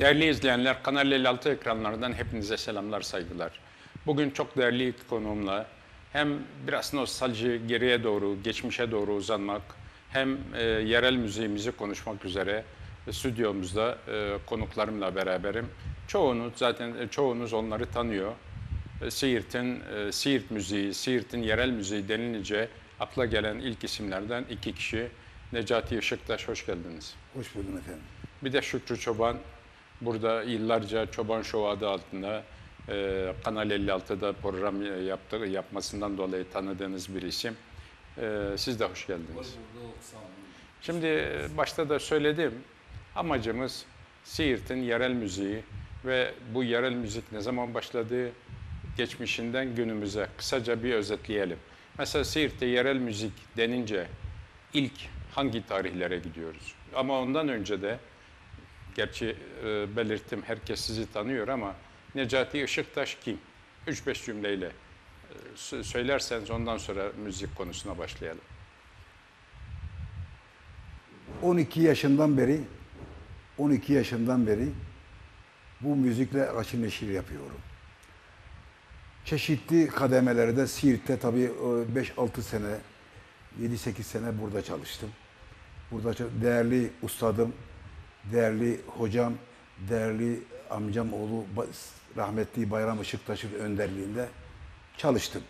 Değerli izleyenler, Kanal 56 ekranlarından hepinize selamlar, saygılar. Bugün çok değerli konuğumla hem biraz nostalji geriye doğru, geçmişe doğru uzanmak, hem e, yerel müziğimizi konuşmak üzere stüdyomuzda e, konuklarımla beraberim. Çoğunuz zaten e, çoğunuz onları tanıyor. E, Siirt'in e, Siirt müziği, Siirt'in yerel müziği denilince akla gelen ilk isimlerden iki kişi. Necati Işıktaş hoş geldiniz. Hoş buldum efendim. Bir de Şükrü Çoban burada yıllarca Çoban Show adı altında e, Kanal 56'da program yaptı, yapmasından dolayı tanıdığınız bir isim. E, siz de hoş geldiniz. Şimdi başta da söyledim. Amacımız Siirt'in yerel müziği ve bu yerel müzik ne zaman başladı? Geçmişinden günümüze kısaca bir özetleyelim. Mesela Siirt'te yerel müzik denince ilk hangi tarihlere gidiyoruz? Ama ondan önce de gerçi e, belirttim herkes sizi tanıyor ama Necati Işıktaş kim? 3-5 cümleyle e, söylerseniz ondan sonra müzik konusuna başlayalım. 12 yaşından beri 12 yaşından beri bu müzikle aşırı neşir yapıyorum. Çeşitli kademelerde Siirt'te tabii 5-6 sene 7-8 sene burada çalıştım. Burada değerli ustadım, değerli hocam, değerli amcam oğlu rahmetli Bayram Işıktaş'ın önderliğinde çalıştım.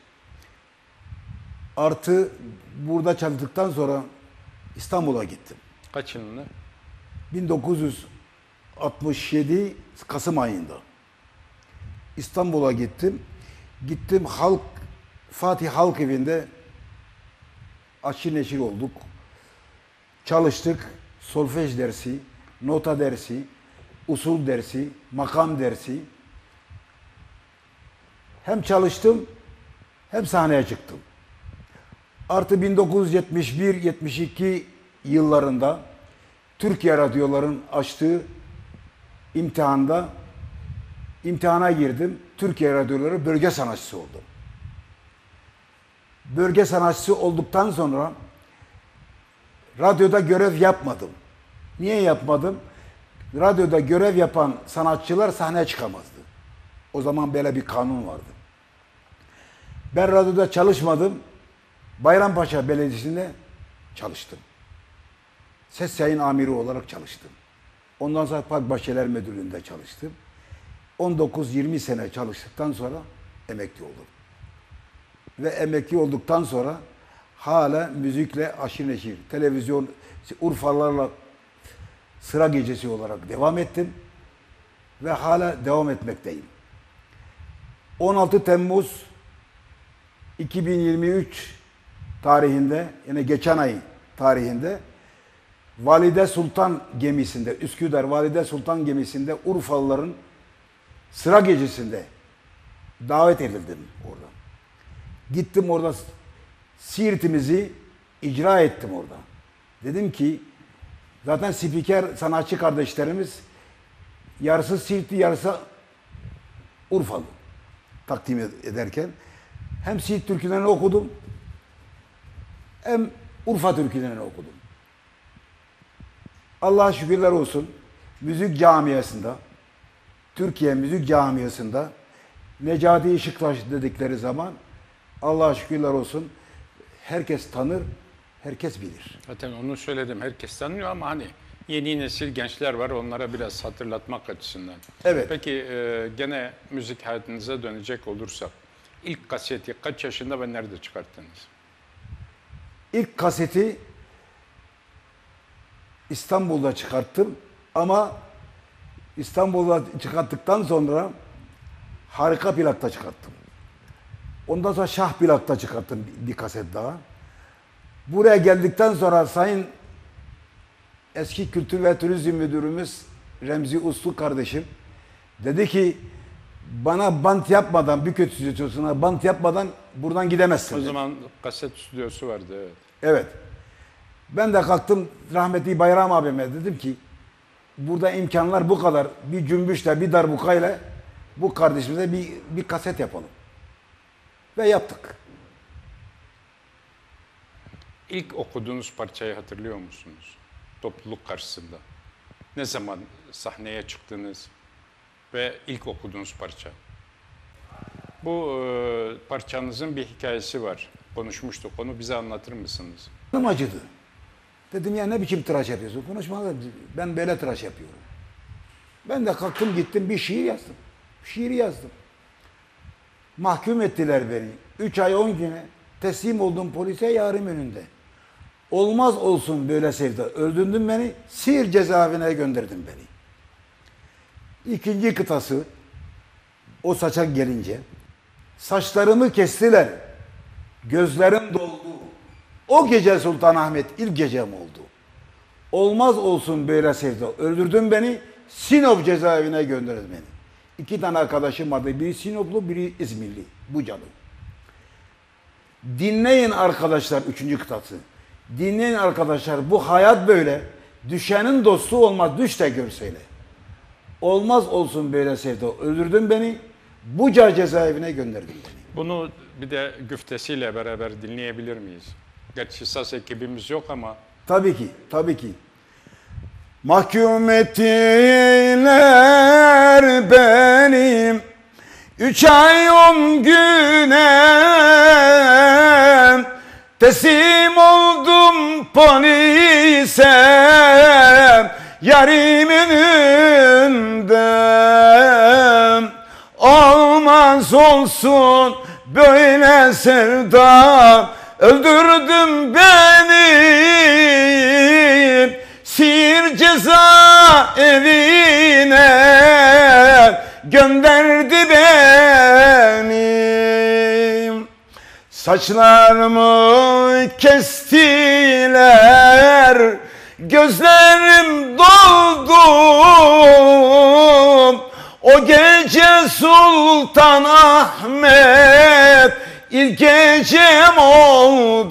Artı burada çalıştıktan sonra İstanbul'a gittim. Kaç yılında? 1967 Kasım ayında. İstanbul'a gittim. Gittim halk Fatih Halk Evi'nde aşırı neşir olduk. Çalıştık. Solfej dersi, nota dersi, usul dersi, makam dersi. Hem çalıştım hem sahneye çıktım. Artı 1971-72 yıllarında Türkiye radyoların açtığı imtihanda imtihana girdim. Türkiye radyoları bölge sanatçısı oldum. Bölge sanatçısı olduktan sonra radyoda görev yapmadım. Niye yapmadım? Radyoda görev yapan sanatçılar sahneye çıkamazdı. O zaman böyle bir kanun vardı. Ben radyoda çalışmadım. Bayrampaşa Belediyesi'nde çalıştım. Ses yayın amiri olarak çalıştım. Ondan sonra Park Bahçeler Müdürlüğü'nde çalıştım. 19-20 sene çalıştıktan sonra emekli oldum. Ve emekli olduktan sonra hala müzikle aşırı neşir, televizyon, Urfalarla sıra gecesi olarak devam ettim. Ve hala devam etmekteyim. 16 Temmuz 2023 tarihinde, yine geçen ay tarihinde Valide Sultan gemisinde, Üsküdar Valide Sultan gemisinde Urfalıların sıra gecesinde davet edildim orada. Gittim orada Siirt'imizi icra ettim orada. Dedim ki zaten spiker sanatçı kardeşlerimiz yarısı Siirtli yarısı Urfalı takdim ederken hem Siirt türkülerini okudum hem Urfa türkülerini okudum. Allah'a şükürler olsun müzik camiasında Türkiye müzik camiasında Necati Işıktaş dedikleri zaman Allah'a şükürler olsun herkes tanır, herkes bilir. Zaten onu söyledim. Herkes tanıyor ama hani yeni nesil gençler var. Onlara biraz hatırlatmak açısından. Evet. Peki e, gene müzik hayatınıza dönecek olursak ilk kaseti kaç yaşında ve nerede çıkarttınız? İlk kaseti İstanbul'da çıkarttım ama İstanbul'da çıkarttıktan sonra harika plakta çıkarttım. Ondan sonra şah plakta çıkarttım bir kaset daha. Buraya geldikten sonra Sayın eski Kültür ve Turizm Müdürümüz Remzi Uslu kardeşim dedi ki bana bant yapmadan bir kötü stüdyosuna bant yapmadan buradan gidemezsin. O dedi. zaman kaset stüdyosu vardı evet. Evet. Ben de kalktım rahmetli Bayram abime dedim ki burada imkanlar bu kadar. Bir cümbüşle bir darbukayla bu kardeşimize bir, bir kaset yapalım. Ve yaptık. İlk okuduğunuz parçayı hatırlıyor musunuz? Topluluk karşısında. Ne zaman sahneye çıktınız ve ilk okuduğunuz parça? Bu e, parçanızın bir hikayesi var. Konuşmuştuk. Onu bize anlatır mısınız? Canım acıdı. Dedim ya ne biçim tıraş yapıyorsun? Konuşma ben böyle tıraş yapıyorum. Ben de kalktım gittim bir şiir yazdım. Şiir yazdım. Mahkum ettiler beni. Üç ay on güne teslim oldum polise yarım önünde. Olmaz olsun böyle sevda. Öldürdün beni, Siirt cezaevine gönderdin beni. İkinci kıtası, o saça gelince, saçlarımı kestiler, gözlerim doldu. O gece Sultanahmet ilk gecem oldu. Olmaz olsun böyle sevda. Öldürdün beni, Sinop cezaevine gönderdin beni. İki tane arkadaşım vardı. Biri Sinoplu, biri İzmirli. Bu canım. Dinleyin arkadaşlar üçüncü kıtası. Dinleyin arkadaşlar bu hayat böyle. Düşenin dostu olmaz düş de görseyle. Olmaz olsun böyle sevda. Öldürdün beni. Buca cezaevine gönderdin beni. Bunu bir de güftesiyle beraber dinleyebilir miyiz? Gerçi sas ekibimiz yok ama Tabii ki, tabii ki. Mahkum ettiler benim Üç ay on güne Teslim oldum polise Yarimin önünde Olmaz olsun böyle sevda Öldürdün beni. Sihir ceza evine Gönderdi beni Saçlarımı kestiler Gözlerim doldu. O gece Sultan Ahmet ilk gecem oldum.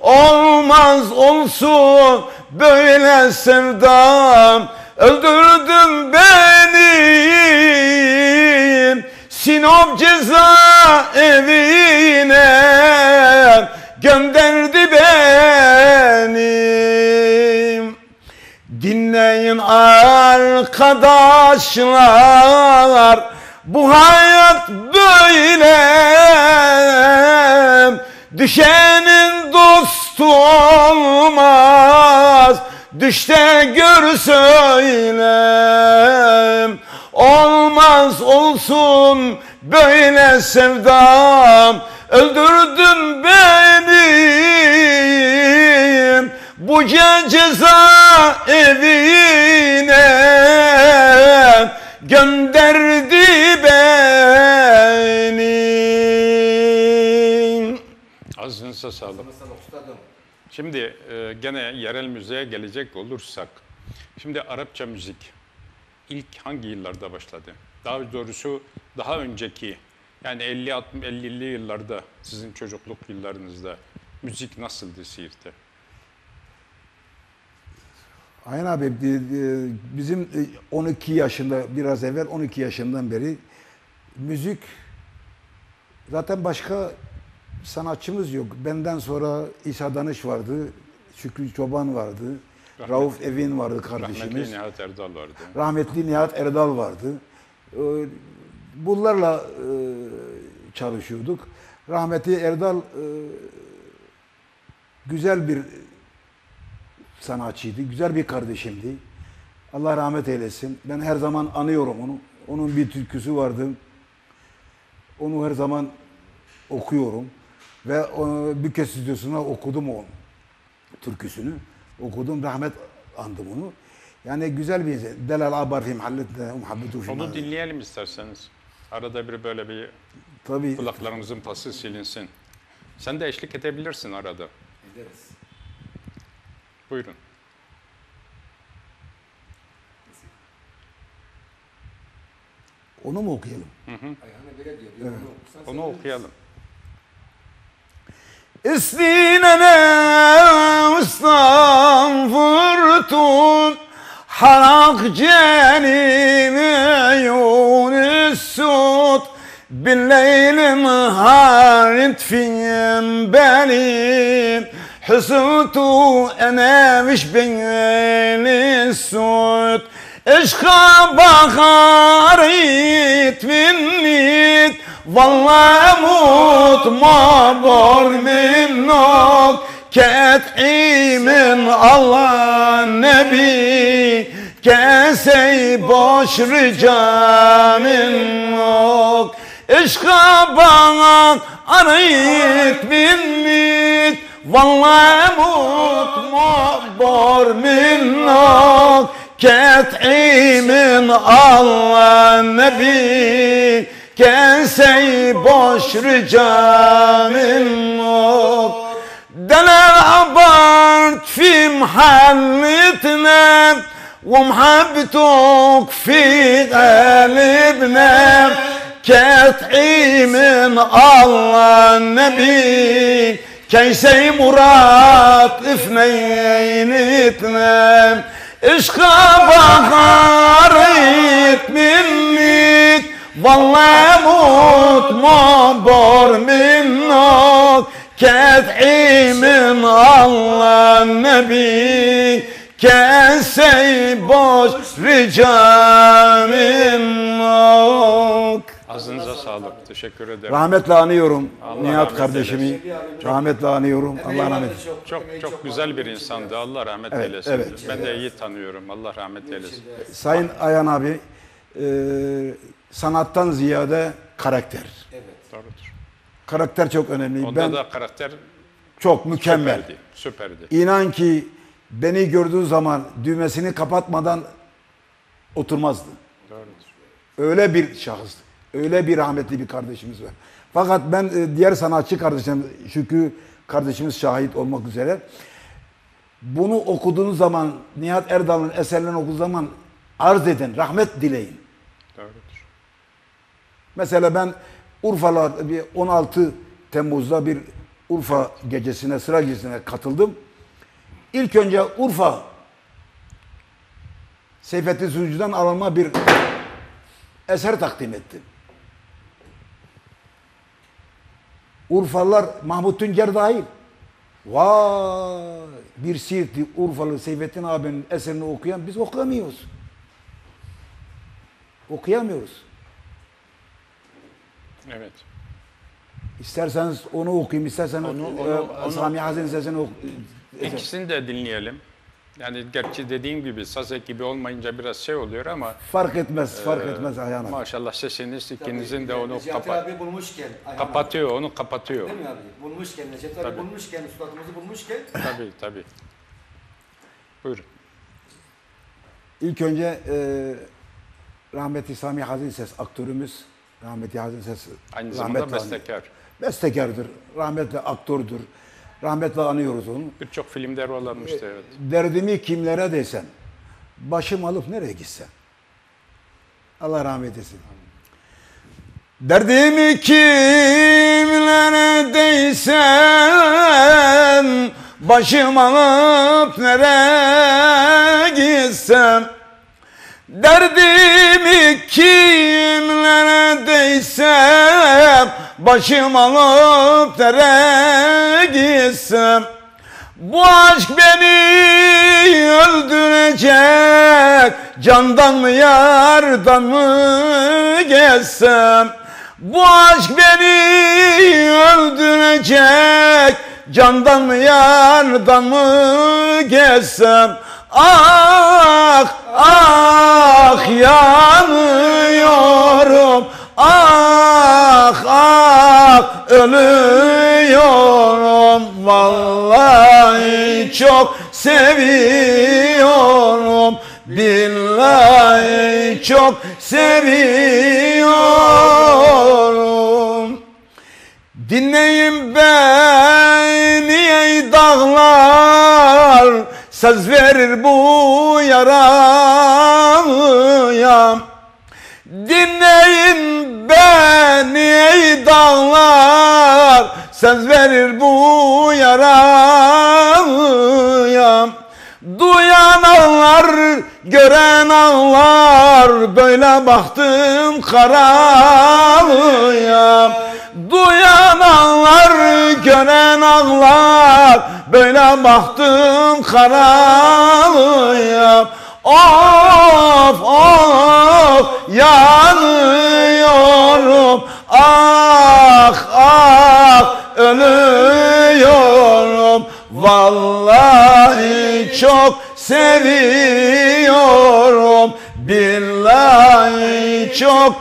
Olmaz olsun böyle sevdam Öldürdün beni. Sinop cezaevine gönderdi beni. Dinleyin arkadaşlar bu hayat böyle Düşenin dostu olmaz Düşte gör söylem Olmaz olsun böyle sevdam Öldürdün beni. Bu ceza evine Gönderdi beni. Ağzınıza sağlık. Şimdi e, gene yerel müziğe gelecek olursak, şimdi Arapça müzik ilk hangi yıllarda başladı? Daha doğrusu daha önceki yani 50 60 50'li yıllarda sizin çocukluk yıllarınızda müzik nasıldı Siirt'te? Aynen abi e, e, bizim e, 12 yaşında biraz evvel 12 yaşından beri müzik zaten başka sanatçımız yok. Benden sonra İsa Danış vardı, Şükrü Çoban vardı, Rauf Evin vardı Rahmetli kardeşimiz. Nihat Erdal vardı. Rahmetli Nihat Erdal vardı. Ee, Bunlarla e, çalışıyorduk. Rahmetli Erdal e, güzel bir sanatçıydı, güzel bir kardeşimdi. Allah rahmet eylesin. Ben her zaman anıyorum onu. Onun bir türküsü vardı. Onu her zaman okuyorum. Ve e, Büke stüdyosuna okudum o türküsünü. Okudum, rahmet andım onu. Yani güzel bir Delal abar fi mahalletne muhabbetu fi Onu dinleyelim isterseniz. Arada bir böyle bir Tabii kulaklarımızın pası silinsin. Sen de eşlik edebilirsin arada. ederiz. Buyurun. Onu mu okuyalım? Onu okuyalım. سنيننا واستنفرتم حرق جاني عيون السود بالليل نهار في بالي حسوتو أنا مش بين السود اش خاب خاريت منيت والله اموت ما بر منك كتعي من الله النبي كاسي boş rica منك عشق بخاريت منيت والله اموت ما بر منك كتعي من الله النبي كاسي boş rica منك دلال عبرت في محلتنا ومحبتك في قلبنا كتعي من الله النبي كيسي مراد اثنينتنا عشق بغاريت منك والله موت ما بر منك كدعي من الله النبي كسي boş rica minnak Ağzınıza sağlık. Teşekkür ederim. Rahmetle anıyorum Allah Nihat rahmet kardeşimi. Rahmetle anıyorum. Allah rahmet Çok çok güzel bir insandı. Allah rahmet Evet, eylesin. evet. Ben de iyi tanıyorum. Allah rahmet eylesin. Sayın Ayhan abi e, sanattan ziyade karakter. Doğrudur. Karakter çok önemli. Onda ben da karakter çok mükemmel. süperdi. Süperdi. İnan ki beni gördüğü zaman düğmesini kapatmadan oturmazdı. Doğrudur. Öyle bir şahıs, öyle bir rahmetli bir kardeşimiz var. Fakat ben e, diğer sanatçı kardeşim, Şükrü kardeşimiz şahit olmak üzere bunu okuduğunuz zaman, Nihat Erdal'ın eserlerini okuduğunuz zaman arz edin, rahmet dileyin. Mesela ben Urfa'la bir 16 Temmuz'da bir Urfa gecesine, sıra gecesine katıldım. İlk önce Urfa Seyfettin Sunucu'dan alınma bir eser takdim ettim. Urfalılar Mahmut Tüncer dahil. Vay! Bir Siirtli Urfalı Seyfettin abinin eserini okuyan biz okuyamıyoruz. Okuyamıyoruz. Evet. İsterseniz onu okuyayım, isterseniz Onu- onu, onu- onu- Sami Hazin sesini oku. İkisini de dinleyelim. Yani gerçi dediğim gibi saz ekibi olmayınca biraz şey oluyor ama Fark etmez, fark Ee, etmez Ayhan abi. maşallah sesiniz ikinizin de onu Necati kapat abi bulmuşken. Ayhan kapatıyor, onu kapatıyor. abi, Değil mi abi? Bulmuşken, Necati Tabii. abi bulmuşken, üstadımızı bulmuşken. Tabii tabii. Buyurun. İlk önce e, rahmetli Sami Hazin Ses aktörümüz, rahmetli Hazin Ses Aynı zamanda bestekar. Bestekardır, rahmetli aktördür. Rahmetle anıyoruz onu. Birçok filmde rol almıştı evet. Derdimi kimlere desem, başım alıp nereye gitsem. Allah rahmet etsin. Derdimi kimlere değsem, başım alıp nereye gitsem. Derdimi kimlere değsem, başım alıp nereye gitsem. Bu aşk beni öldürecek Candan mı yardan mı geçsem Bu aşk beni öldürecek Candan mı yardan mı geçsem Ah ah yanıyorum. Ah ah ölüyorum. Vallahi çok seviyorum. Billahi çok seviyorum. Dinleyin beni ey dağlar Söz verir bu yaraya Dinleyin beni ey dağlar Söz verir bu yaraya Duyan ağlar, gören ağlar, böyle baktım karalıya. Duyan ağlar, gören ağlar, böyle baktım karalıya. Of of yanıyorum, ah ah ölüyorum. Vallahi çok seviyorum. Billahi çok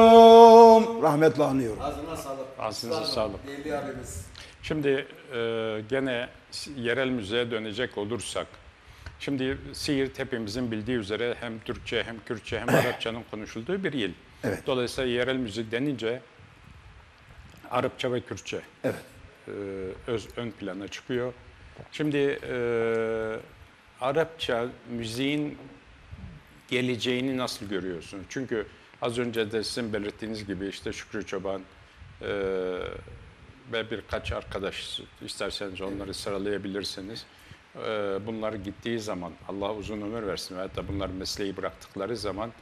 seviyorum. Rahmetle anıyorum. Ağzına sağlık. Ağzınıza sağlık. Şimdi e, gene yerel müzeye dönecek olursak, şimdi Siirt hepimizin bildiği üzere hem Türkçe hem Kürtçe hem Arapçanın konuşulduğu bir il. Evet. Dolayısıyla yerel müzik denince Arapça ve Kürtçe Evet. e, öz, ön plana çıkıyor. Şimdi e, Arapça müziğin geleceğini nasıl görüyorsunuz? Çünkü az önce de sizin belirttiğiniz gibi işte Şükrü Çoban e, ve birkaç arkadaş isterseniz onları sıralayabilirsiniz. E, bunlar gittiği zaman Allah uzun ömür versin ve hatta bunlar mesleği bıraktıkları zaman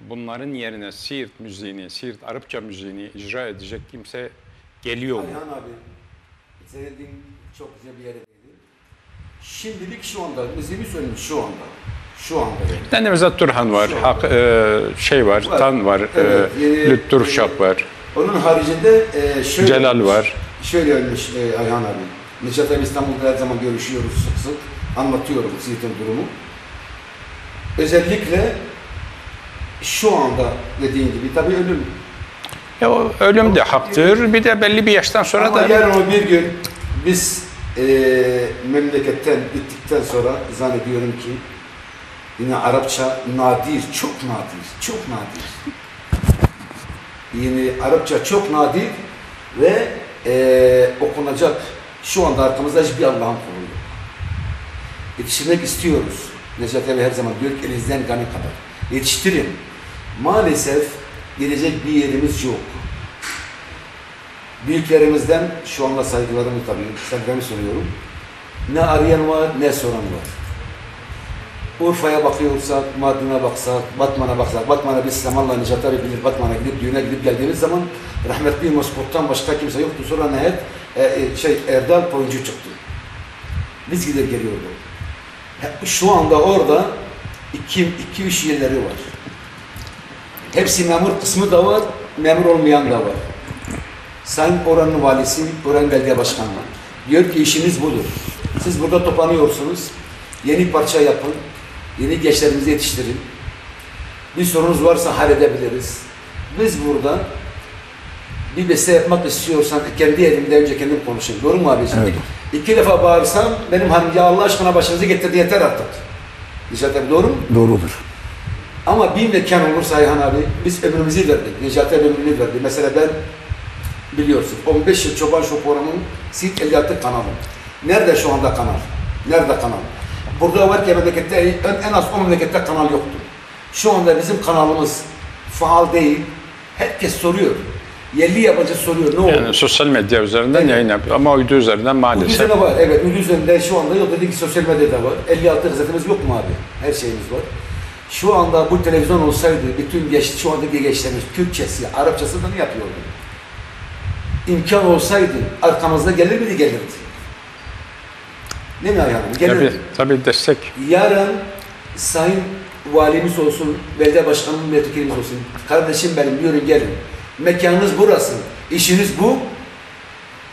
bunların yerine Siirt müziğini, Siirt Arapça müziğini icra edecek kimse geliyor mu? Ayhan abi. Söylediğin çok güzel bir yere. Şimdilik şu anda, müziğimi söyleyeyim şu anda. Şu anda. Yani Nevzat Turhan var, Hak, e, şey var, Var. Tan var, Evet, e, Lütfü Şap var, Onun haricinde e, şöyle Celal olmuş. var. Şöyle ölmüş e, Ayhan abi. Necat abi İstanbul'da her zaman görüşüyoruz sık sık. Anlatıyorum Siirt'in durumu. Özellikle şu anda dediğin gibi tabii ölüm. Ya ölüm de haktır. Bir de belli bir yaştan sonra Ama da yarın o bir gün biz e, memleketten gittikten sonra zannediyorum ki yine Arapça nadir, çok nadir, çok nadir. Yine Arapça çok nadir ve e, okunacak şu anda arkamızda hiçbir Allah'ın kulu yok. Yetiştirmek istiyoruz. Necat abi her zaman diyor ki elinizden gani kadar. Yetiştirin. Maalesef gelecek bir yerimiz yok. Büyüklerimizden şu anda saygılarımı tabii, saygılarımı sunuyorum. Ne arayan var, ne soran var. Urfa'ya bakıyorsak, Mardin'e baksak, Batman'a baksak, Batman'a biz Saman'la Necat abi bilir, Batman'a gidip düğüne gidip geldiğimiz zaman rahmetli Moskot'tan başka kimse yoktu. Sonra nihayet e, e, şey, Erdal Poyuncu çıktı. Biz gidip geliyorduk. He- Şu anda orada iki, iki üç yerleri var. Hepsi memur kısmı da var, memur olmayan da var. Sayın oranın valisi, oranın belediye başkanı. Diyor ki işiniz budur. Siz burada toplanıyorsunuz. Yeni parça yapın. Yeni gençlerimizi yetiştirin. Bir sorunuz varsa halledebiliriz. Biz burada bir beste yapmak istiyorsan kendi elimde önce kendim konuşayım. Doğru mu abiciğim? Evet. İki defa bağırsam benim hanım ya Allah aşkına başınızı getirdi yeter artık. Necati abi doğru mu? Doğrudur. Ama bir mekan olursa Ayhan abi biz ömrümüzü verdik. Necati abi ömrünü verdi. Mesela ben biliyorsun 15 yıl Çoban Show programının Siirt 56 kanalı. Nerede şu anda kanal? Nerede kanal? Burada var ki memlekette en, en az 10 memlekette kanal yoktu. Şu anda bizim kanalımız faal değil. Herkes soruyor. Yerli yabancı soruyor. Ne oldu? yani sosyal medya üzerinden Evet. yayın yapıyor ama uydu üzerinden Uydu maalesef. üzerinde var. Evet, uydu üzerinde şu anda yok. Dedik ki sosyal medyada var. 56 gazetemiz yok mu abi? Her şeyimiz var. Şu anda bu televizyon olsaydı bütün geç, şu andaki gençlerimiz Türkçesi, Arapçası da ne yapıyordu? İmkan olsaydı arkamızda gelir miydi gelirdi. Değil mi Ayhan? Gelirdi. Tabii, tabii destek. Yarın sayın valimiz olsun, belediye başkanımız, milletvekilimiz olsun. Kardeşim benim diyorum gelin. Mekanınız burası. İşiniz bu.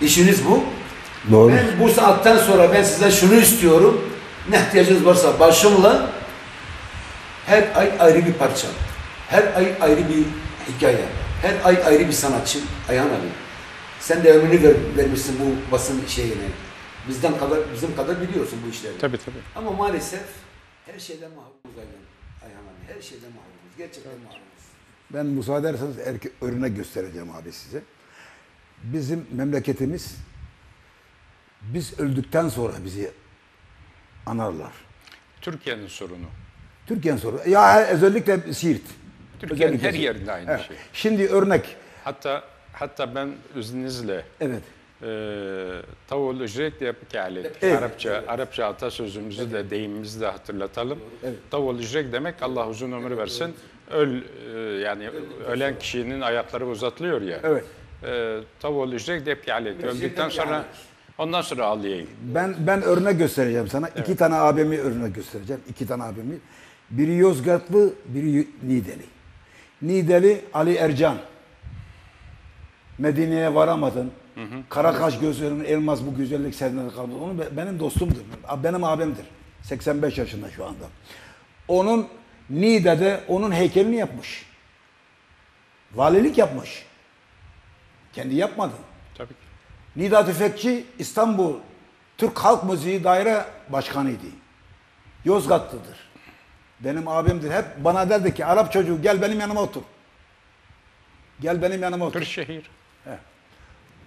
İşiniz bu. Doğru. Ben bu saatten sonra ben sizden şunu istiyorum. Ne ihtiyacınız varsa başımla her ay ayrı bir parça. Her ay ayrı bir hikaye. Her ay ayrı bir sanatçı. Ayhan abi. Sen de ömrünü ver, vermişsin bu basın şeyine. Bizden kadar, bizim kadar biliyorsun bu işleri. Tabii tabii. Ama maalesef her şeyden mahrumuz Ayhan. Ayhan abi. Her şeyden mahrumuz. Gerçekten mahrumuz. Ben müsaade ederseniz erke- örnek göstereceğim abi size. Bizim memleketimiz biz öldükten sonra bizi anarlar. Türkiye'nin sorunu. Türkiye'nin sorunu. Ya özellikle Siirt. Türkiye'nin Özellikle her Siirt. yerinde aynı Evet. şey. Şimdi örnek. Hatta hatta ben izninizle Evet. e, tavul ücret yapık alek. Evet. Arapça, Arapça atasözümüzü de deyimimizi de hatırlatalım. Evet. Tavul ücret demek Allah uzun ömür versin. Öl e, yani ölen kişinin ayakları uzatılıyor ya. Evet. E, tavul ücret yapık alek. Öldükten sonra ondan sonra ağlayayım. Ben ben örnek göstereceğim sana. İki tane abimi örnek göstereceğim. İki tane abimi. Biri Yozgatlı, biri Nideli. Nideli Ali Ercan. Medine'ye varamadın. Karakaş gözlerin elmas bu güzellik senden kaldı. Onu be- benim dostumdur. Benim abimdir. 85 yaşında şu anda. Onun Niğde'de onun heykelini yapmış. Valilik yapmış. Kendi yapmadı. Tabii ki. Nida Tüfekçi İstanbul Türk Halk Müziği Daire Başkanıydı. Yozgatlıdır. Benim abimdir. Hep bana derdi ki Arap çocuğu gel benim yanıma otur. Gel benim yanıma otur. Kırşehir.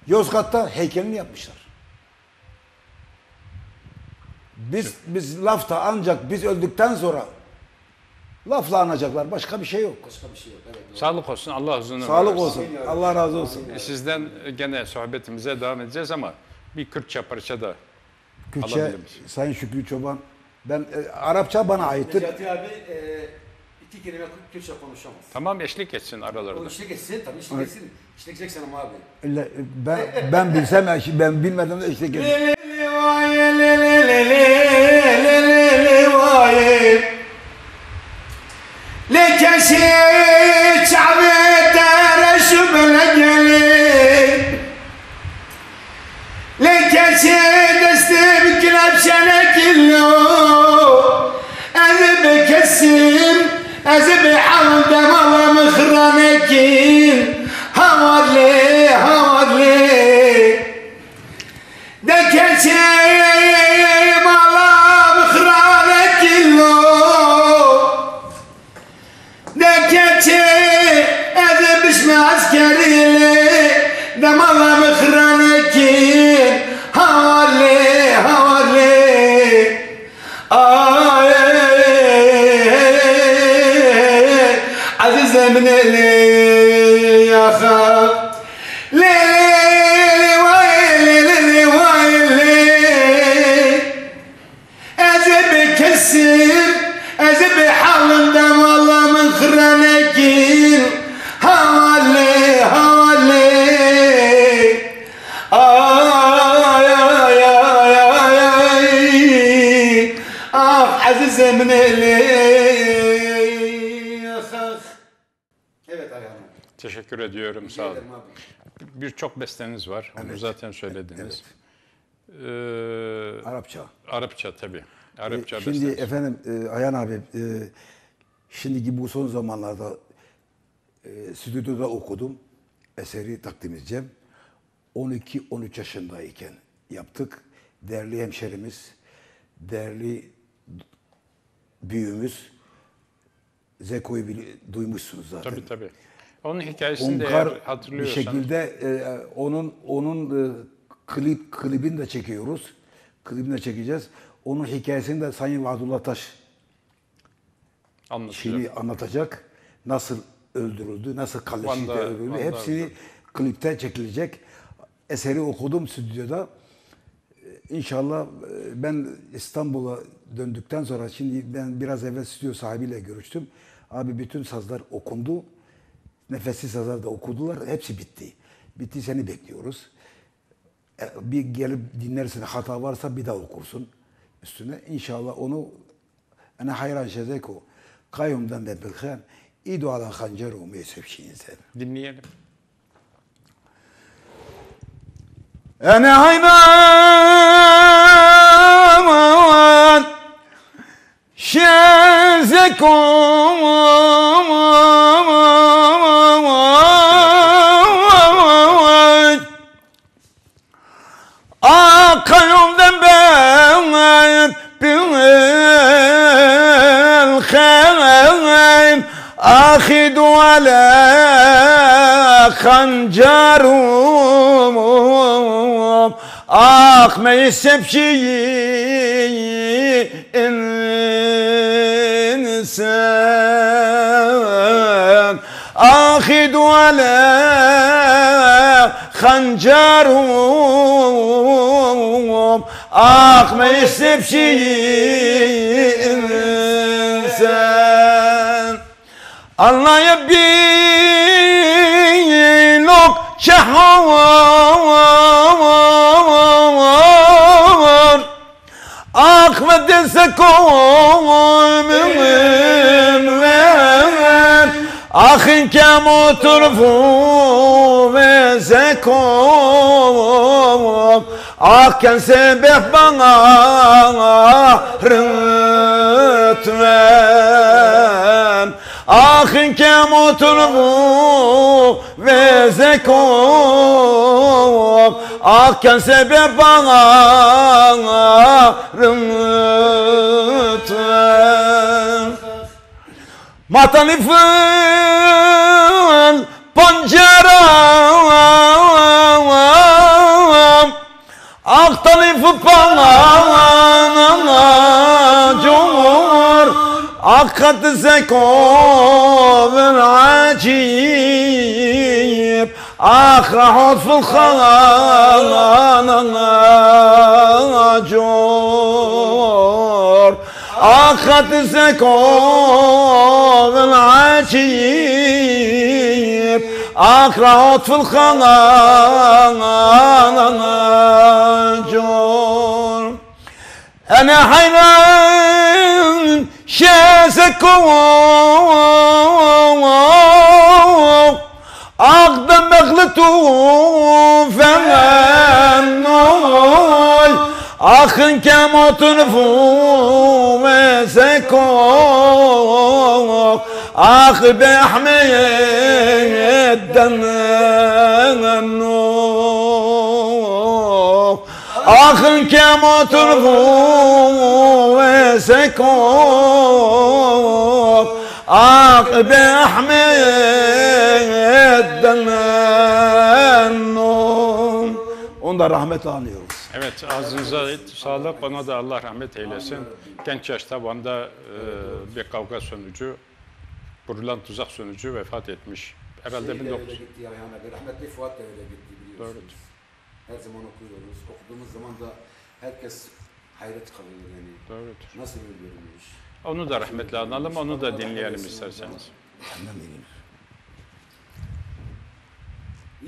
Yozgat'ta heykelini yapmışlar. Biz biz lafta ancak biz öldükten sonra lafla anacaklar. Başka bir şey yok. Başka bir şey yok. Evet. doğru. Sağlık olsun. Allah uzun ömür Sağlık versin. olsun. Allah razı olsun. Sizden gene sohbetimize devam edeceğiz ama bir Kürtçe parça da Kürtçe, Alabilir misin? Sayın Şükrü Çoban. Ben e, Arapça bana aittir. Necati abi e, iki kelime Kürtçe konuşamaz. Tamam eşlik etsin aralarında. O eşlik etsin tabii eşlik etsin. Eşlik edeceksin ama abi. Le- Ben ben bilsem ben bilmeden de işte gel- Evet Ayhan abi. Teşekkür ediyorum. Sağ olun. Birçok besteniz var. Onu zaten söylediniz. Ee, Arapça. Arapça tabii. Arapça Şimdi besteniz. efendim e, Ayhan abi e, şimdiki bu son zamanlarda e, stüdyoda okudum. Eseri takdim edeceğim. 12-13 yaşındayken yaptık. Değerli hemşerimiz, değerli büyüğümüz Zeko'yu duymuşsunuz zaten. Tabii tabii. Onun hikayesini de eğer Onkar bir şekilde e, onun onun e, klip klibini de çekiyoruz. Klibini de çekeceğiz. Onun hikayesini de Sayın Vahdullah Taş anlatacak. şeyi anlatacak. Nasıl öldürüldü, nasıl kalleşlikte Van'da- öldürüldü. Van'da Hepsini klipte çekilecek. Eseri okudum stüdyoda. İnşallah e, ben İstanbul'a döndükten sonra şimdi ben biraz evvel stüdyo sahibiyle görüştüm. Abi bütün sazlar okundu. Nefesli sazlar da okudular. Hepsi bitti. Bitti seni bekliyoruz. E, Bir gelip dinlersin hata varsa bir daha okursun üstüne. İnşallah onu ana hayran şezeko kayyumdan da bilkhan idu ala khanceru meyesef insan. Dinleyelim. Ene hayvan Şezekom Akalımdan ben Ben. أخذ على خنجر. آخ ما يسب إنسان. آخذ على خنجرهم آخ ما يسيبش إنسان. Anlayabilok şehavar Ahmet ise kovmum ver Ahin kem oturfu ve zekom Ah sebeh bana rıt آخ که مطلبو و زکوم آخ کن سبب bağırım lütfen Matanifin pancaram. Ak tanifin pancaram Hakikat zekom acib Akra ah, ah, hotful khanan acor. Hakikat zekom acib Akra ah, hotful khanan acor. Ana hayran شاسكو أقدم مغلطو فمن نول. أخن كما تنفو مسكو أخ بحمي الدم النور أخ كما تنفو مسكوك أخ بأحمد دمنو Onu da rahmetle anıyoruz. Evet, ağzınıza sağlık. Ona da Allah rahmet eylesin. Genç yaşta Van'da e, bir kavga sonucu, kurulan tuzak sonucu vefat etmiş. Herhalde Şey de 19... öyle gitti Ayhan abi. Rahmetli Fuat da öyle gitti biliyorsunuz. Doğrudur. Her zaman okuyoruz. Okuduğumuz zaman da herkes hayret kalıyor yani. Doğrudur. Nasıl öldürülmüş? Onu da rahmetle analım, onu da dinleyelim isterseniz.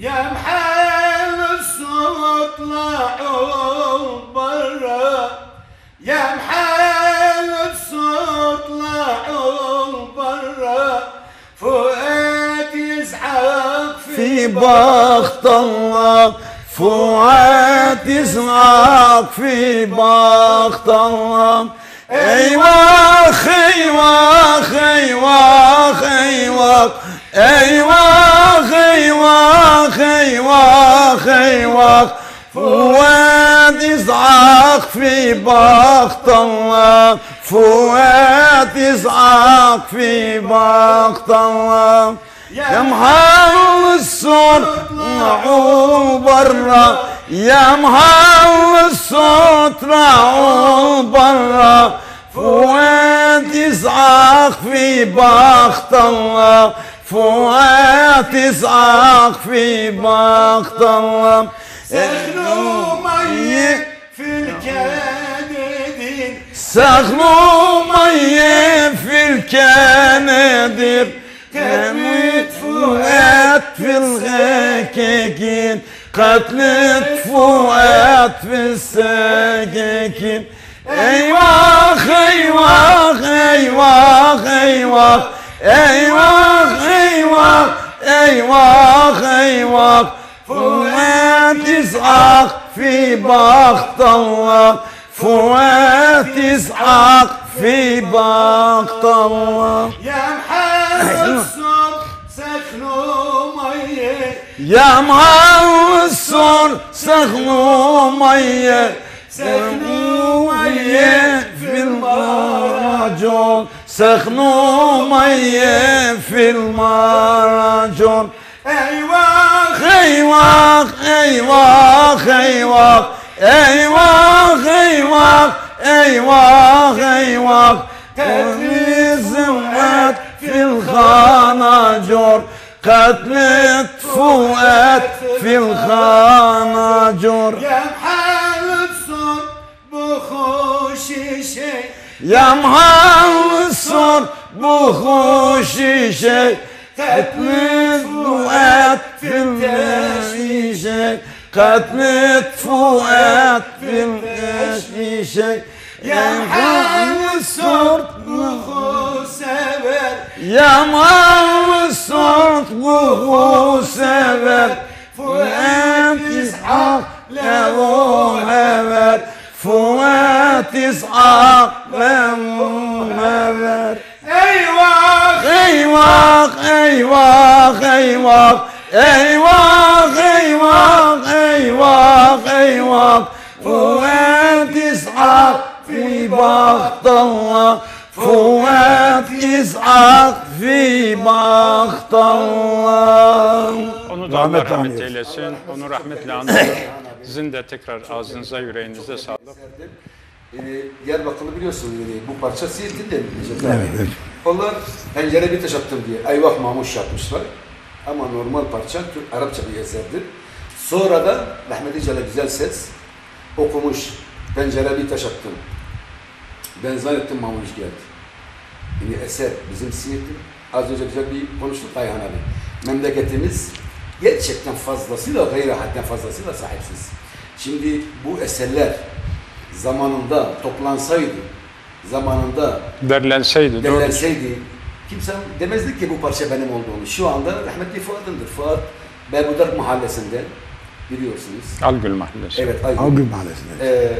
يا محل الصوت طلعوا برا يا محل الصوت طلعوا برا فؤاد يزحف في بخت الله Fuat İznak fi baktan Eyvah eyvah eyvah eyvah. Eyvah eyvah eyvah eyvah. Fuat İzak fi baktan Fuat İzak fi baktan في بخت الله يا محل الصوت طلعوا برا يا محل الصوت طلعوا برا فؤاد يزعق في بخت الله فؤاد يزعق في بخت الله سخنوا مي في الكنادير سخنوا مي في الكنادير كانت فؤاد في الغكاكين قتلت فؤاد في السكاكين ايواخ ايواخ ايواخ ايواخ ايواخ ايواخ ايواخ ايواخ فؤاد يزعق في بخت الله. فؤاد يزعق في بخت الله. يا الصوت سخنوا Yaman son sahnu mayye Sahnu mayye fil maracon Sahnu mayye fil maracon Eyvah eyvah eyvah eyvah Eyvah eyvah eyvah eyvah. Tehri zimmet fil hanacor قتلت فؤاد في الخناجر يا محل الصوت بخوش شيء يا محل الصوت بخوش شيء قتلت فؤاد في الشيء قتلت فؤاد في الشيء يا محمد صوت وخو سبر يا محمد صوت وخو سبر فؤاد يسحق له هبر فؤاد يسحق له هبر ايواخ ايواخ ايواخ ايواخ ايواخ ايواخ ايواخ ايواخ في بخت الله فؤاد اسحاق في بخت الله Onu da Allah Rahmetle rahmet anıyoruz. eylesin. Onu rahmetle anıyorum. Sizin de tekrar ağzınıza, yüreğinize sağlık. Ee, Diyarbakır'ı biliyorsun yani bu parça Siirt'in de Necdet abi. Evet, evet. Onlar pencere bir taş attım diye Ayvah Mamuş yapmışlar. Ama normal parça Türk Arapça bir eserdir. Sonra da Mehmet İcal'e güzel ses okumuş. Pencere bir taş attım. Ben zannettim Mamuş geldi. Yani eser bizim Siirt'in. Az önce güzel bir konuştuk Ayhan abi. Memleketimiz gerçekten fazlasıyla gayri hadden fazlasıyla sahipsiz. Şimdi bu eserler zamanında toplansaydı, zamanında Derlenseydi, doğru. derlenseydi kimse demezdi ki bu parça benim olduğunu. Şu anda rahmetli Fuad'ındır. Fuat Berbudak mahallesinde biliyorsunuz. Algül Mahallesi. Evet Aygün. Algül Mahallesi'nde. Ee,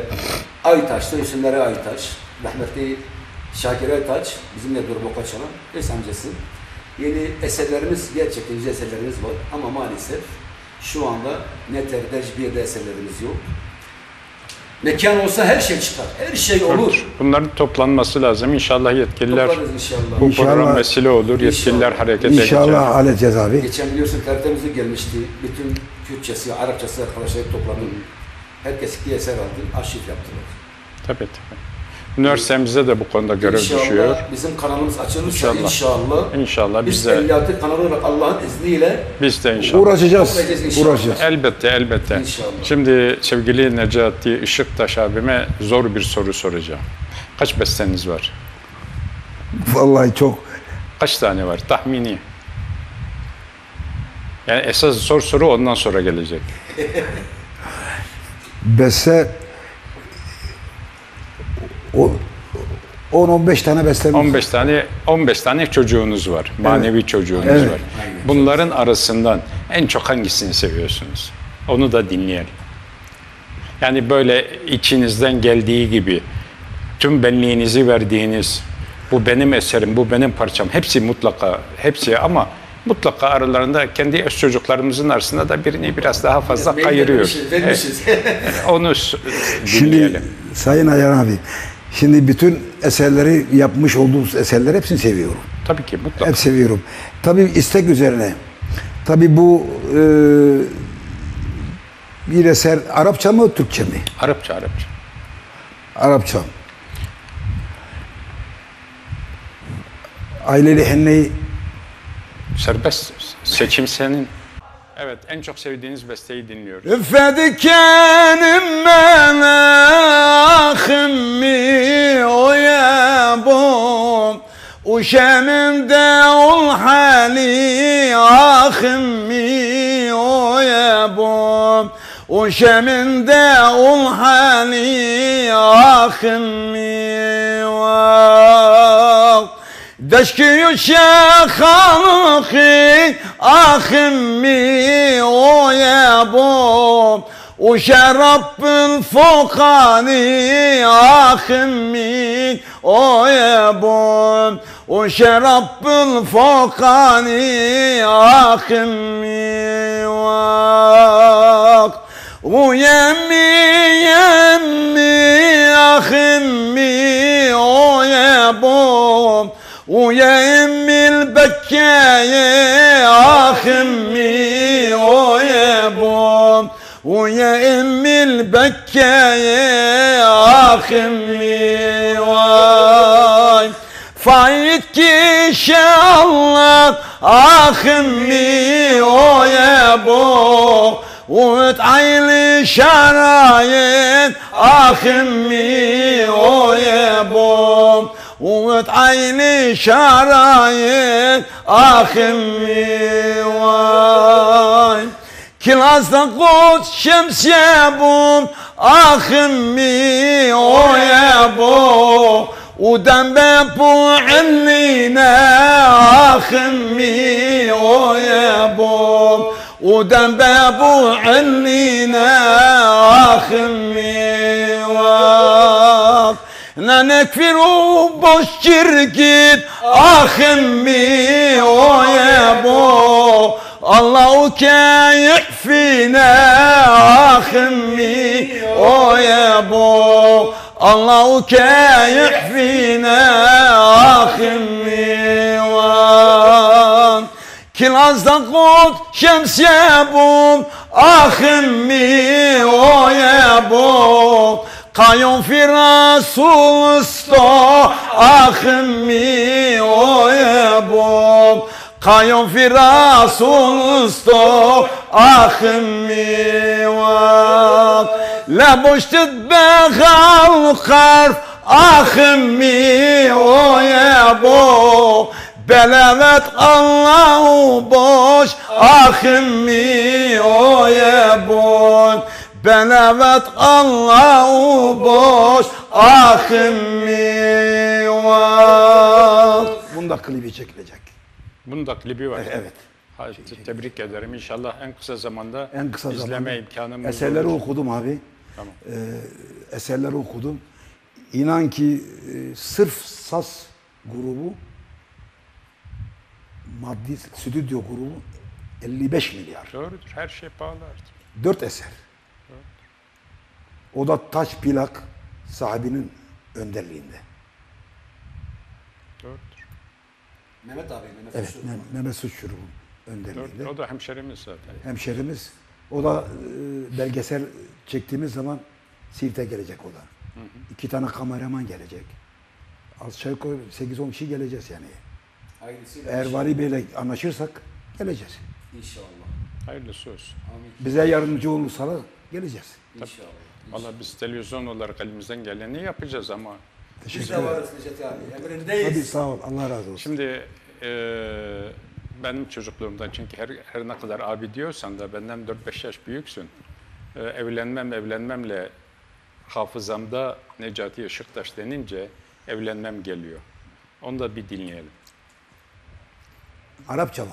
Aytaş'ta isimleri Aytaş. Rahmetli Şakir Aytaç bizimle durup oka çalan eş amcası. Yeni eserlerimiz gerçekten güzel eserlerimiz var ama maalesef şu anda ne terdej bir de eserlerimiz yok. Mekan olsa her şey çıkar. Her şey olur. Bunların toplanması lazım. İnşallah yetkililer Toplarız inşallah. bu İnşallah. program vesile olur. Yetkililer İnşallah. harekete geçer. İnşallah halledeceğiz abi. Geçen biliyorsun tertemizde gelmişti. Bütün Kürtçesi, Arapçası arkadaşları topladım. Herkes iki eser aldı. Arşiv yaptılar. Tabii tabii. Üniversitemize de bu konuda görev inşallah düşüyor. bizim kanalımız açılırsa İnşallah. inşallah, İnşallah biz biz de 56 kanal olarak Allah'ın izniyle biz de inşallah. Uğraşacağız. Uğraşacağız inşallah. Uğraşacağız. Elbette elbette. İnşallah. Şimdi sevgili Necati Işıktaş abime zor bir soru soracağım. Kaç besteniz var? Vallahi çok. Kaç tane var? Tahmini. Yani esas zor soru ondan sonra gelecek. Beste 10-15 tane bestemiz 15 tane 15 tane çocuğunuz var. Manevi çocuğunuz Evet. var. Bunların arasından en çok hangisini seviyorsunuz? Onu da dinleyelim. Yani böyle içinizden geldiği gibi tüm benliğinizi verdiğiniz bu benim eserim, bu benim parçam. Hepsi mutlaka, hepsi ama mutlaka aralarında kendi öz çocuklarımızın arasında da birini biraz daha fazla kayırıyoruz. Evet, onu s- Şimdi dinleyelim. Sayın Ayhan abi, şimdi bütün eserleri yapmış olduğumuz eserleri hepsini seviyorum. Tabii ki mutlaka. Hep seviyorum. Tabii istek üzerine. Tabii bu e, bir eser Arapça mı Türkçe mi? Arapça, Arapça. Arapça. Aileli Henne'yi Serbest. Seçim senin. Evet, en çok sevdiğiniz besteyi dinliyoruz. Fedikenim melahimmi uyabum Uşemimde ol hali ahimmi uyabum Uşemimde ol hali ahimmi uyabum Deşki yuşe halkı أخمي ويا بوم وشرب الفوقاني أخمي ويا بوم وشرب الفوقاني أخمي واق ويمي يمي أخمي ويا بوم ويا امي البكاية اخ امي ويا بوم ويا امي البكاية اخ امي واي فايتك ان شاء الله اخ امي ويا بوم وتعيلي شرايين اخ امي ويا بوم وتعيني شرايين اخمي واي كل أصدقوت شمس يا بوم أخمي يا بو ودم بابو علينا أخمي يا بوم ودم بابو علينا أخمي Nenekfiru boş çirkin Ahimmi o yebu الله كان يحفينا خمي او يا ابو الله كان يحفينا خمي وان كل أصدقوت شمس يا ابو اخمي او يا ابو قايم في رسول اسطى اخمي او يا ابو قايم في راس وسطه اخمي واق لا بوش تتبغى الخرف اخمي ويا ابو بلغت الله وبوش اخمي ويا ابو بلغت الله وبوش اخمي واق Bunda klibi çekilecek. Bunun da klibi var. Evet. Ha, tebrik ederim. İnşallah en kısa zamanda En kısa izleme zamanda imkanımız Eserleri olur. okudum abi. Tamam. Ee, eserleri okudum. İnan ki e, sırf saz grubu maddi stüdyo grubu 55 milyar. Doğrudur. Her şey pahalı artık. Dört eser. O da taş plak sahibinin önderliğinde. Doğrudur. Mehmet abi, Mehmet Evet, Usul. Meh- Mehmet Doğrudur. önderliğinde. O da hemşerimiz zaten. Hemşerimiz. O da e, belgesel çektiğimiz zaman Siirt'e gelecek o da. İki tane kameraman gelecek. Aşağı yukarı 8-10 kişi geleceğiz yani. Hayırlısıyla Eğer. Vali Bey'le anlaşırsak geleceğiz. İnşallah. Hayırlısı olsun. Amin. Bize yardımcı olursalar geleceğiz. İnşallah. Valla biz televizyon olarak elimizden geleni yapacağız ama Biz Teşekkür de ederim. varız abi. Tabii Emrindeyiz. sağ ol. Allah razı olsun. Şimdi e, benim çocukluğumdan çünkü her, her ne kadar abi diyorsan da benden 4-5 yaş büyüksün. E, evlenmem evlenmemle hafızamda Necati Işıktaş denince evlenmem geliyor. Onu da bir dinleyelim. Arapça mı?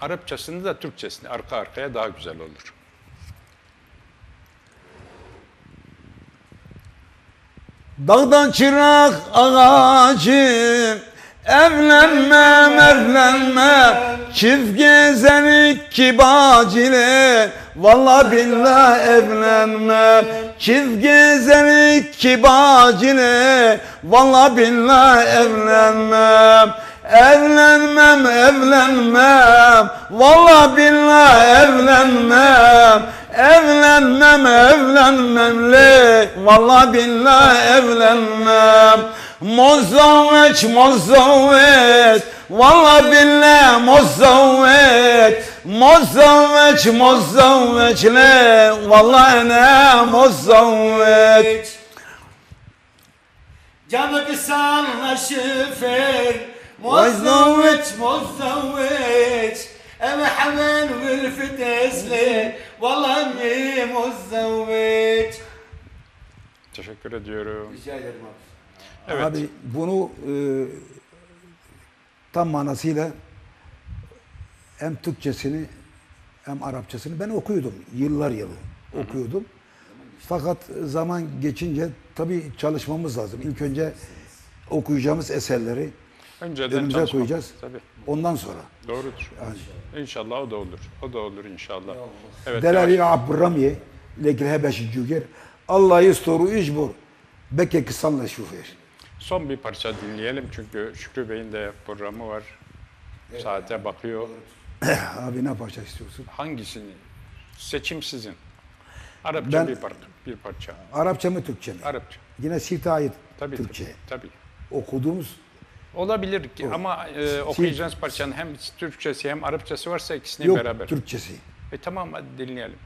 Arapçasını da Türkçesini arka arkaya daha güzel olur. Dağdan çırak ağacı Evlenmem evlenmem Çift gezerik ki bacile Valla billah evlenmem Çift gezerik ki bacile Valla billah evlenmem Evlenmem evlenmem Valla billah evlenmem Evlenmem evlenmem le. Valla billah evlenmem. Mozzaveç mozzaveç Valla billah mozzaveç Mozzaveç mozzaveç le. Valla ene mozzaveç Canı kısan şifer Mozzaveç Eme hemen vülfet esli Vallahi mozzaveç Teşekkür ediyorum. Rica ederim abi. Evet. Abi bunu e, tam manasıyla hem Türkçesini hem Arapçasını ben okuyordum. Yıllar yılı okuyordum. Fakat zaman geçince tabii çalışmamız lazım. İlk önce okuyacağımız eserleri Önceden önümüze çalışmak- koyacağız. Tabii. Ondan sonra. Doğrudur. İnşallah o da olur. O da olur inşallah. Evet. Delali Abramye lekin hebeşi cüger Allah istoru icbur beke kısanla şufer. Son bir parça dinleyelim çünkü Şükrü Bey'in de programı var. Saate bakıyor. Abi ne parça istiyorsun? Hangisini? Seçim sizin. Arapça Ben- bir parça. Bir parça. Arapça mı Türkçe mi? Arapça. Yine Sirt'e ait Tabii Türkçe. tabii. tabii. Okuduğumuz Olabilir ki ama e, okuyacağınız parçanın hem Türkçesi hem Arapçası varsa ikisini Yok beraber. Türkçesi. E tamam hadi dinleyelim.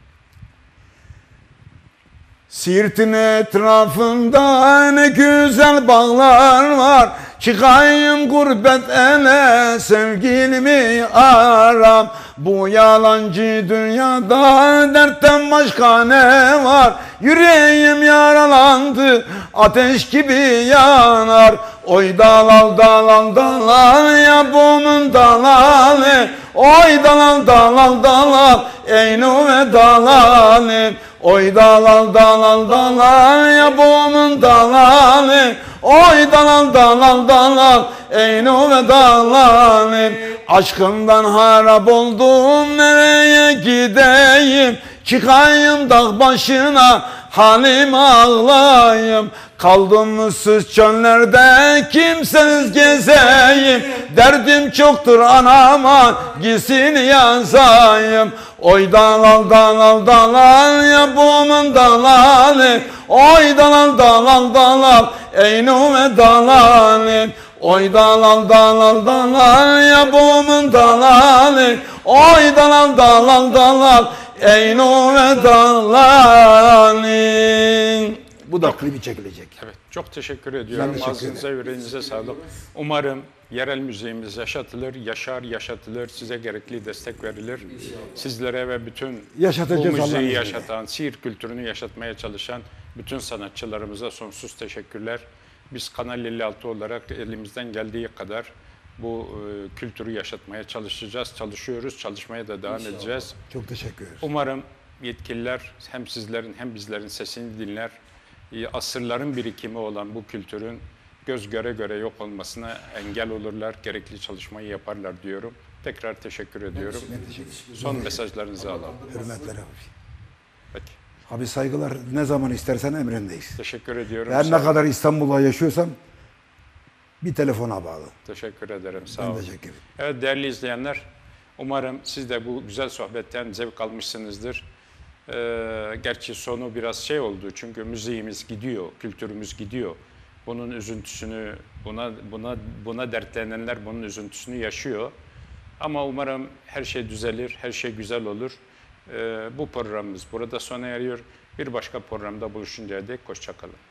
Siirt'in etrafında ne güzel bağlar var Çıkayım gurbet ele sevgilimi aram Bu yalancı dünyada dertten başka ne var Yüreğim yaralandı ateş gibi yanar Oy dalal dalal dalal ya bunun dalalı. Oy dalal dalal dalal eynu ve dalalı. Oy dalal dalal dalal ya bunun dalalı. Oy dalal dalal dalal eynu ve dalalı. Aşkından harap oldum nereye gideyim? Çıkayım dağ başına halim ağlayım Kaldım ıssız çöllerde kimsesiz gezeyim. Derdim çoktur anama gitsin yazayım. Oy dalal dalal dalal ya bunun dalalı Oy dalal dalal dalal eynu ve dalalı Oy dalal dalal dalal ya bunun dalalı Oy dalal dalal dalal eynu ve dalalı Bu da klibi çekilecek. Evet, çok teşekkür ediyorum. teşekkür Ağzınıza, yüreğinize sağlık. Umarım yerel müziğimiz yaşatılır, yaşar, yaşatılır, size gerekli destek verilir. Sizlere ve bütün Yaşatacağız bu Allah'ın müziği izniyle. yaşatan, Siirt kültürünü yaşatmaya çalışan bütün sanatçılarımıza sonsuz teşekkürler. Biz Kanal 56 olarak elimizden geldiği kadar bu e, kültürü yaşatmaya çalışacağız, çalışıyoruz, çalışmaya da devam edeceğiz. Çok teşekkür ederiz. Umarım yetkililer hem sizlerin hem bizlerin sesini dinler. Asırların birikimi olan bu kültürün göz göre göre yok olmasına engel olurlar, gerekli çalışmayı yaparlar diyorum. Tekrar teşekkür ediyorum. Son mesajlarınızı alalım. Hürmetler abi. Peki. Abi saygılar ne zaman istersen emrindeyiz. Teşekkür ediyorum. Ben ne kadar İstanbul'da yaşıyorsam bir telefona bağlı. Teşekkür ederim. Sağ Ben olun. teşekkür ederim. Evet değerli izleyenler, umarım siz de bu güzel sohbetten zevk almışsınızdır. Ee, gerçi sonu biraz şey oldu çünkü müziğimiz gidiyor, kültürümüz gidiyor. Bunun üzüntüsünü, buna buna buna dertlenenler bunun üzüntüsünü yaşıyor. Ama umarım her şey düzelir, her şey güzel olur. Ee, bu programımız burada sona eriyor. Bir başka programda buluşuncaya dek hoşçakalın.